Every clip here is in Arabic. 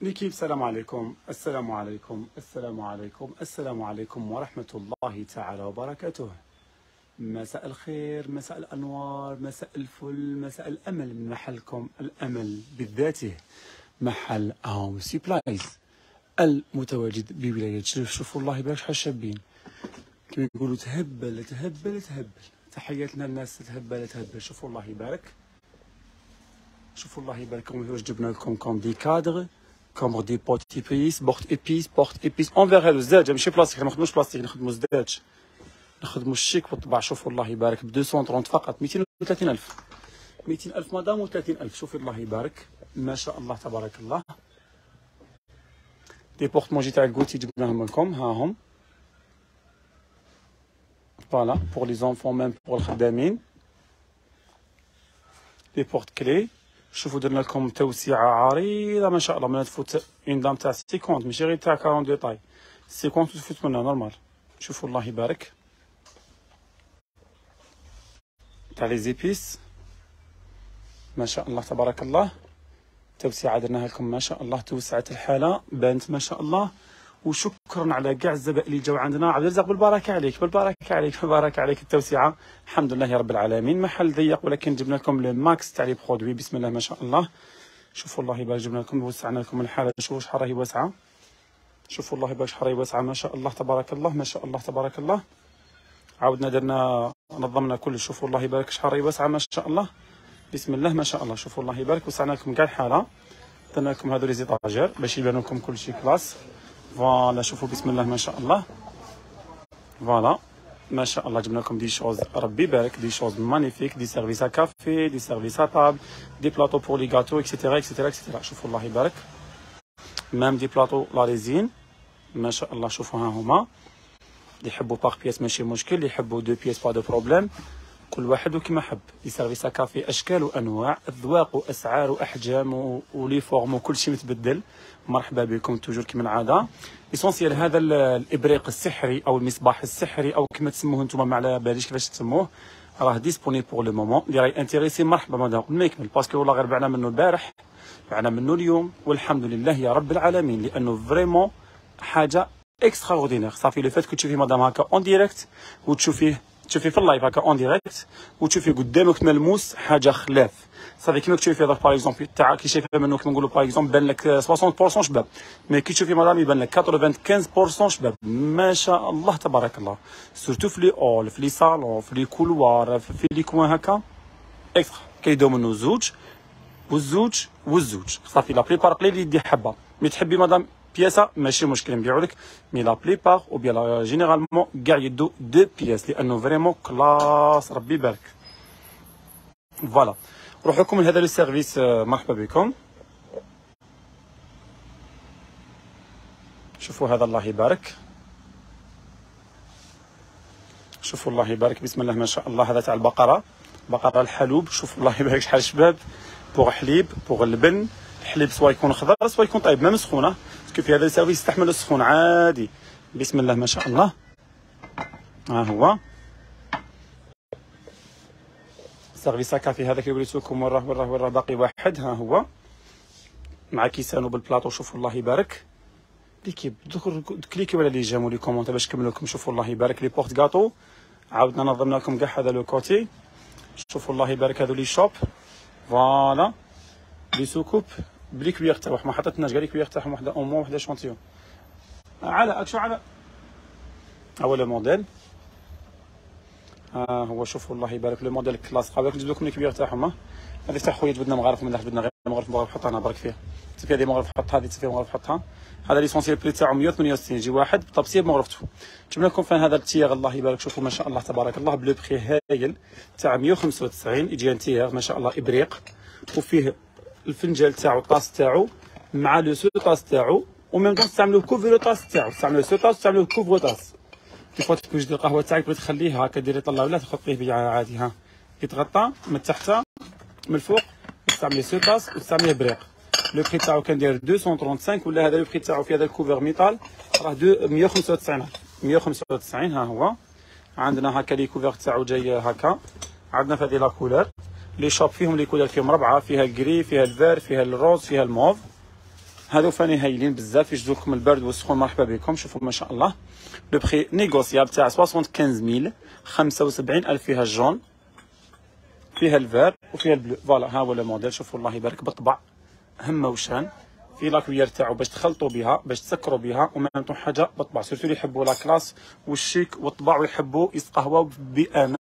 ليكيب السلام عليكم. السلام عليكم. السلام عليكم. السلام عليكم ورحمة الله تعالى وبركاته. مساء الخير مساء الأنوار مساء الفل مساء الأمل. من محلكم الأمل بذاته. محل هوم سيبلايز. المتواجد بولاية شرف شوفوا الله يبارك شحال شابين كما يقولوا تهبل تهبل تهبل. تحياتنا الناس تهبل تهبل. شوفوا الله يبارك. شوفوا الله يباركم جبنا لكم comme des cadres comme des petites pièces porte-épices porte-épices en verre الزاج ماشي بلاستيك ما نخدموش بلاستيك نخدمو زداج نخدمو الشيك والطباع شوفوا الله يبارك ب 230 فقط 230 الف 200 الف مدام و 30 الف شوفي الله يبارك ما شاء الله تبارك الله des porte-manger تاع ال goûter جبناهم لكم ها هم voilà pour les enfants même pour الخدامين des porte-clés شوفوا درنا لكم توسعه عريضة ما شاء الله من تفوت une dame تاع 50 ماشي غير تاع 40 de taille. 50 تفوت منها normal شوفوا الله يبارك. تاع les épices ما شاء الله تبارك الله. توسعه درناها لكم ما شاء الله توسعت الحالة. بانت ما شاء الله. وشكرا على كاع الزبائن اللي جاوا عندنا. عبد الرزاق بالبركة عليك بالبركة عليك بالبركة عليك. التوسعة الحمد لله رب العالمين. محل ضيق ولكن جبنا لكم le max تاع les produits. بسم الله ما شاء الله. شوفوا الله يبارك جبنا لكم وسعنا لكم الحالة. شوفوا شحال راهي واسعة. شوفوا الله يبارك شحال راهي واسعة. ما شاء الله تبارك الله ما شاء الله تبارك الله. عاودنا درنا نظمنا كل. شوفوا الله يبارك شحال راهي واسعة ما شاء الله. بسم الله ما شاء الله. شوفوا الله يبارك وسعنا لكم كاع الحالة. درنا لكم هذو les étagères باش يبان لكم كل شيء classe. voilà شوفوا بسم الله ما شاء الله voilà ما شاء الله جبنا لكم des choses ربي يبارك des choses magnifiques des services café des services table des plateaux pour les gâteaux et cetera et cetera et cetera شوفوا الله يبارك même des plateaux la résine ما شاء الله شوفوا ها هما اللي يحبوا par pièce ماشي مشكل اللي يحبوا deux pièces pas de problème كل واحد وكما حب. les services café أشكال وأنواع. اذواق وأسعار وأحجام و les formes وكل شيء متبدل. مرحبا بكم toujours كما العادة. essentiel هذا الإبريق السحري أو المصباح السحري أو كما تسموه أنتم ما على باليش كيفاش تسموه. راه disponible pour le moment اللي راهي intéressée مرحبا مدام ما يكمل parce que والله غير بعنا منه البارح. بعنا منه اليوم. والحمد لله يا رب العالمين. لأنه vraiment حاجة extraordinaire صافي لو فات كنت تشوفي مدام هكا en direct وتشوفيه تشوفي في ال live هكا en direct وتشوفي قدامك ملموس حاجة خلاف. صافي كيما تشوفي هذا par exemple تاع كي شايفه منه كيما نقولوا par exemple بان لك 60% شباب. mais كي تشوفي مدام يبان لك 95% شباب. ما شاء الله تبارك الله. surtout في les halls في les salons في les couloirs في les coins هكا. extra كيداو منه زوج والزوج والزوج. صافي la plupart قليل يدي حبة. mais تحبي مدام بياسه ماشي مشكل نبيعو لك mais la plupart ou bien généralement كاع يدو deux pièces لأنه vraiment classe ربي يبارك voilà نروح لكم لهذا le service مرحبا بكم شوفوا هذا الله يبارك شوفوا الله يبارك بسم الله ما شاء الله هذا تاع البقره بقره الحلوب شوفوا الله يبارك شحال شباب pour حليب pour اللبن الحليب soit يكون خضر soit يكون طيب même سخونه في هذا ال service يستحمل السخون. عادي. بسم الله ما شاء الله. ها هو. service café هذا كي وريت لكم وراه وراه وراه. باقي واحد. ها هو. مع كيسانو بالبلاطو. شوفوا الله يبارك. l'équipe cliquez ولا les j'aime و les commentez باش نكمل لكم شوفوا الله يبارك. les porte-gâteaux عاودنا نظمنا لكم كاع هذا le côté. شوفوا الله يبارك. هذو les chopes. voilà les soucoupes. ب les cuillères تاعهم ما حطيتناش كاع les cuillères تاعهم وحده أو مو وحده échantillon. على أكشو على. اول موديل. ها آه هو شوفوا الله يبارك لو موديل كلاس قبل نجيب لكم الكبير تاعهم هذه تاع خويا جبدنا مغرف من جبدنا غير مغرف مغرف حطها أنا برك فيها. تفي هذه مغرف حط هذه تفي مغرف حطها هذا ليسونسيال بري تاعو 168 يجي واحد بطبسيه بمغرفته جبنا لكم فين هذا التياغ الله يبارك شوفوا ما شاء الله تبارك الله بلو بخي هايل تاع 195 يجي تياغ ما شاء الله إبريق. وفيه الفنجال تاعو ال tasse تاعو مع le sous-tasse تاعو و même temps تستعملوا couvre-tasse تاعو. تستعملوا sous-tasse تستعملوا couvre-tasse. كي فوا توجد القهوه تاعك بغيت تخليه هكا ديري طلع ولا تحطيه بيه عادي ها يتغطى من تحت من الفوق تستعملي sous-tasse وتستعمليه بريق le prix تاعو كندير 235 ولا هذا le prix تاعو في هذا ال coffre métal راه 195 195 ها هو عندنا هكا les coffres تاعو جاي هكا عندنا في هذه la couleur les chopes فيهم les couleurs فيهم ربعة فيها ال gris فيها ال vert فيها ال rose فيها الموف هادو فاني هايلين بزاف يجدو البرد والسخون مرحبا بكم شوفوا ما شاء الله. le prix négociable تاع 75000 75000 فيها ال jaune فيها ال vert وفيها ال bleu. voilà ها هو الموديل شوفوا الله يبارك بالطبع همه وشان. في la cuillère تاعو باش تخلطوا بها باش تسكروا بها وما حاجة بالطبع surtout اللي يحبوا la classe والشيك والطبع ويحبوا يتقهواو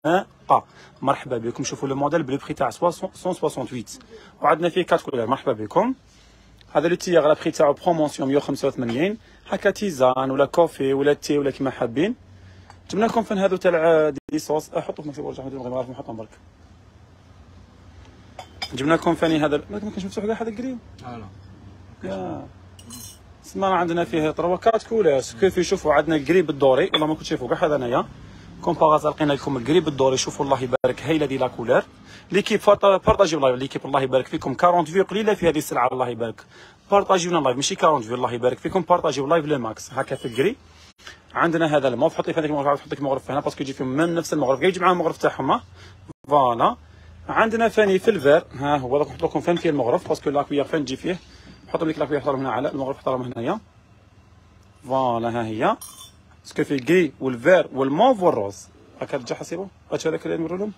باناقه مرحبا بكم شوفوا le modèle ب le prix تاع 168 وعندنا فيه quatre couleurs مرحبا بكم هذا لو تيغ le prix تاعو promotion 185 هكا tisane ولا كوفي ولا thé ولا كيما حابين جبنا لكم enfin هذو تاع des sauces احطوا في مكتب ورجع نغير نعرف نحطهم برك جبنا لكم enfin هذا ما كانش مفتوح كاع هذا الكريم لا لا سما عندنا فيه trois quatre couleurs كيف يشوفوا عندنا ال gris بال doré والله ما كنت شايفوا كاع هذا انايا كومباغاز لقينا لكم ال gris بال doré شوفوا الله يبارك. هايله دي la couleur l'équipe بارطاجيو live l'équipe الله يبارك فيكم. 40 view قليلة في هذه السلعة الله يبارك. بارطاجيونا live ماشي 40 view الله يبارك فيكم. بارطاجيو live le max. هكا في ال gris عندنا هذا الموف حطي في هذاك المغرف حط لك مغرف هنا parce que يجي فيهم من نفس المغرف يجي معاهم المغرف تاعهم. voilà. عندنا enfin في ال vert. ها هو نحط لكم enfin فيه المغرف parce que la cuillère enfin تجي فيه. نحط لك la cuillère حطهم هنا على المغرف حطهم هنايا. voilà ها هي. باسكو فيه كري والفير والموف والروز هكا رجع حسيبو هاتش هذاك اللي نورو لهم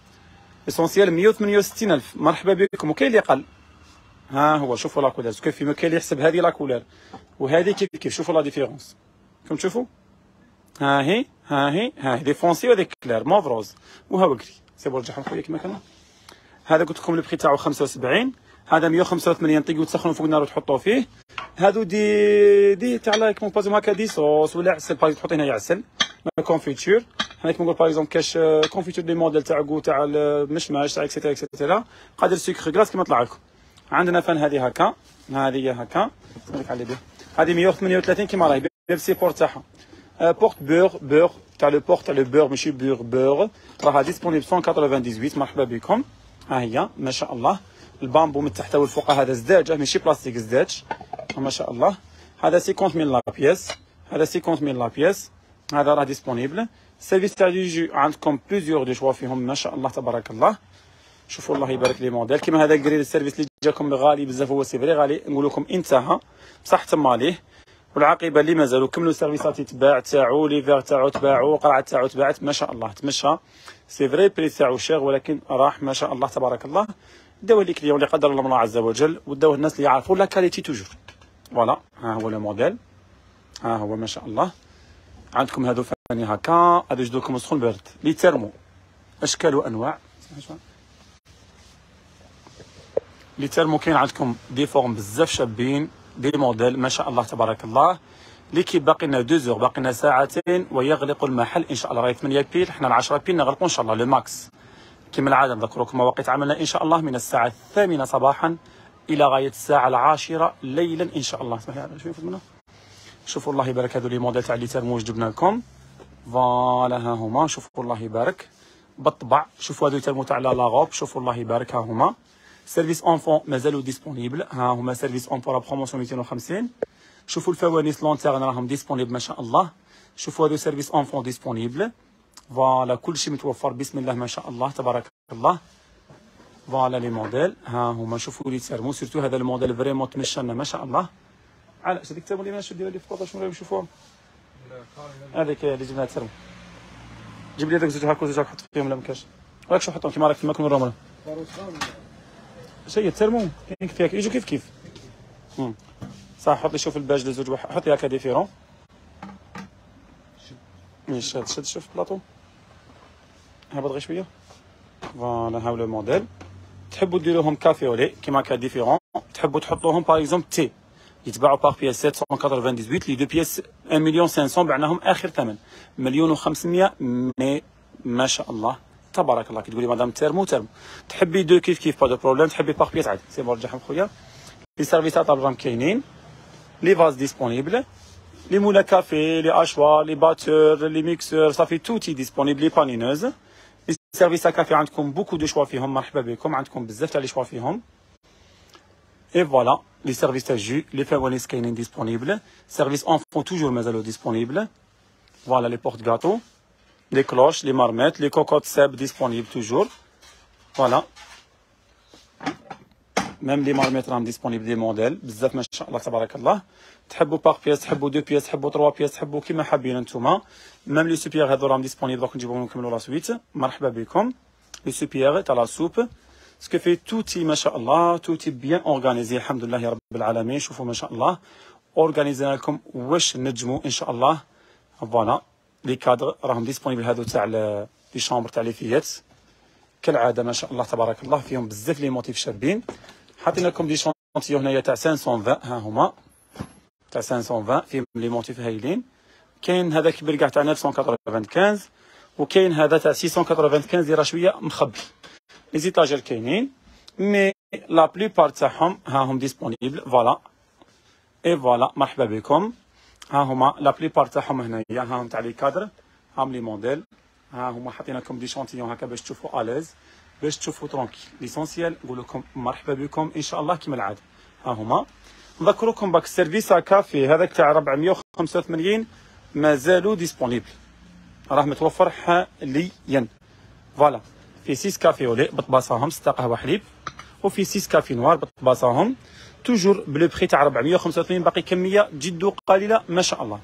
essentiel 168 الف مرحبا بكم وكاين اللي قل ها هو شوفوا la couleur parce que في كاين اللي يحسب هذه la couleur وهذه كيف كيف شوفوا la différence كم تشوفوا ها هي ها هي ها هي des foncées وهذيك clair mauve rose وها ب gris c'est bon رجعهم خويا كيما كان هذا قلت لكم البري تاعو 75 هذا 185 طيقوا تسخنوا فوق النار وتحطوا فيه هادو دي دي تاع لا كيما بازوم هكا دي صوص ولا عسل باغ تحطي هنا عسل. كونفيتور هنا كيما نقول باغ إكزومبل كاش كونفيتور دي موديل تاع كو تاع المشماش تاع اكسيتيرا اكسيتيرا قادر سكر كلاس كيما طلع لكم. عندنا فان هذه هكا. هذه هكا. نوريك على بها هذه 138 كيما راهي. بالسيبور تاعها. بورت بور بور تاع لو بورت تاع لو بور ماشي بور بور راها disponible 198 مرحبا بكم. ها هي. ما شاء الله. ال bambou من تحت والفوق هذا زداج ماشي بلاستيك زداج ما شاء الله هذا 50 la pièce هذا 50 la pièce هذا راه disponible ال service تاع يجي عندكم plusieurs de choix فيهم ما شاء الله تبارك الله شوفوا الله يبارك les modèles كيما هذا ال gris ال service اللي جاكم غالي بزاف هو c'est vrai غالي نقول لكم انتهى بصح تما ليه والعاقبه اللي مازالوا كملوا السيرفيسات يتباع تاعو les verres تاعو تباعو قرعه تاعو تباعت ما شاء الله تمشى c'est vrai prix تاعو cher ولكن راح ما شاء الله تبارك الله داو les clients اللي قدر الله عز وجل وداو الناس اللي يعرفوا la qualité toujours voilà ها هو le modèle ها هو ما شاء الله عندكم هادو enfin هكا هادو يجدوكم سخون برد les thermos. أشكال وأنواع. les thermos كاين عندكم des formes بزاف شابين des modèles ما شاء الله تبارك الله. l'équipe باقي لنا deux heures باقي لنا ساعتين ويغلق المحل إن شاء الله راهي 8 pile. حنا ال 10 pile نغلقوا إن شاء الله le max. كما العادة نذكركم مواقيت عملنا إن شاء الله من الساعة الثامنة صباحا. إلى غاية الساعة العاشرة ليلا إن شاء الله. اسمح لي شوفوا منه شوفوا الله يبارك. هذو les modèles تاع les thermos جبنا لكم voilà ها هما. شوفوا الله يبارك. بالطبع شوفوا هذو thermos تاع لاغوب. شوفوا الله يبارك. ها هما. service enfant مازالوا disponible. ها هما. service enfant promotion 250 شوفوا الفوانيس lanternes راهم disponible ما شاء الله. شوفوا هذو service enfant disponible. voilà كلشي متوفر بسم الله ما شاء الله. تبارك الله. voilà les modèles ها هما شوفوا les thermos surtout هذا ال modèle vraiment تمشى لنا ما شاء الله. علاش هذيك ال thermos اللي ماشي ديروا لي في الفوطه شنو نشوفوهم هذيك اللي جبناها ال thermos جيب لي هذاك زوج هاكو زوج حط فيهم لا مكاش راك شو حطهم؟ كيما راك كيما كون رومنا شي ال thermos كاين كيف يجوا كيف كيف. صح حط لي شوف الباج لزوج حط لي هكا différents. شد شد شوف بلاطو. هبط غير شوية. voilà هاو le modèle. تحبوا ديروهم café au lait كيما هكا différents تحبوا تحطوهم par exemple thé يتباعوا par pièce 798 les deux pièces 1 مليون 500 بعناهم آخر ثمن. مليون و500 mais ما شاء الله. تبارك الله كي تقولي madame thermos thermos تحبي deux كيف كيف pas de problème تحبي par pièce عادي. c'est bon خويا. les سيرفيسات راهم كاينين. les vases disponibles les moulins à café les hachoirs les batteurs les mixeurs صافي tout est disponible les panineuses service café عندكم beaucoup de choix فيهم. مرحبا بكم. عندكم بزاف تاع les choix فيهم. اي voilà les services تاع jus les فوانيس كاينين disponibles service enfant toujours مازالو disponible voilà les porte-gâteaux les cloches les marmites les cocottes Seb disponibles toujours voilà même les marmites راهم disponibles des modèles بزاف ما شاء الله تبارك الله تحبوا par pièce تحبوا deux pièces تحبوا trois pièces تحبوا كيما حابين نتوما même les soupières هذو راهم disponibles دوك نجيبهم نكملوا la suite مرحبا بكم les soupières تاع la soupe parce que tout est ما شاء الله tout est bien organisé الحمد لله يا رب العالمين شوفوا ما شاء الله اورغانيزينا لكم واش نجموا ان شاء الله voilà les cadres راهم disponibles هذو تاع les chambres تاع les fillettes كالعاده ما شاء الله تبارك الله فيهم بزاف les motifs شابين حاطين لكم des échantillons هنايا تاع 520 ها هما. تاع 520 فيهم les motifs هايلين. كاين هذا كبير كاع تاع 995 وكاين هذا تاع 695 اللي راه شوية مخبي. les étagères كاينين. mais la plupart تاعهم ها هم disponibles voilà اي voilà مرحبا بكم. ها هما. la plupart تاعهم هنايا. ها هم تاع les cadres. هاهم les modèles. ها هما حاطين لكم des échantillons هكا باش تشوفوا à l'aise. باش تشوفوا tranquille l'essentiel نقول لكم مرحبا بكم إن شاء الله كما العادة. ها هما. نذكركم باك ال service café هذاك تاع 485 مازالوا disponible. راه متوفر حاليا. voilà. في 6 café au lait بطباصاهم 6 قهوة حليب. وفي 6 café noir بطباصاهم toujours bleu pris تاع 485 باقي كمية جد قليلة ما شاء الله.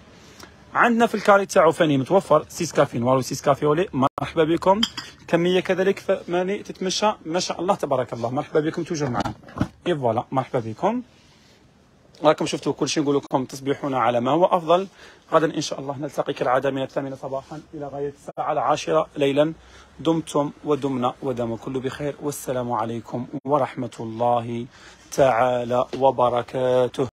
عندنا في ال carré تاعو فاني متوفر 6 café noir و 6 café au lait مرحبا بكم. كمية كذلك فماني تتمشى ما شاء الله تبارك الله. مرحبا بكم toujours معنا. اي voilà مرحبا بكم. راكم شفتوا كل شيء نقول لكم تصبحون على ما هو أفضل. غدا إن شاء الله نلتقي كالعادة من الثامنة صباحا إلى غاية الساعة العاشرة ليلا. دمتم ودمنا ودام كل بخير. والسلام عليكم ورحمة الله تعالى وبركاته.